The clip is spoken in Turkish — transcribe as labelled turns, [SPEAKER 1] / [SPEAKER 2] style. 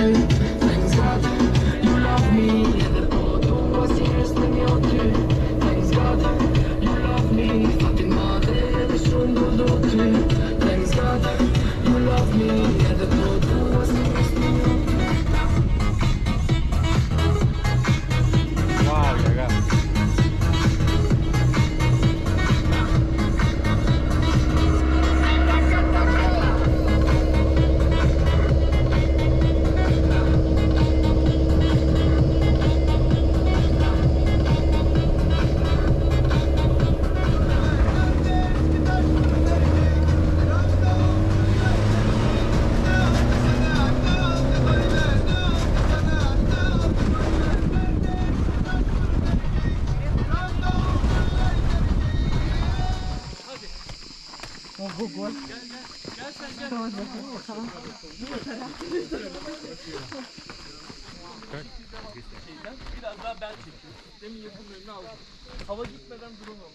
[SPEAKER 1] Thank you.
[SPEAKER 2] Şeyden biraz daha ben çekiyorum. Demin yakın bölümünü aldım. Hava gitmeden duramam.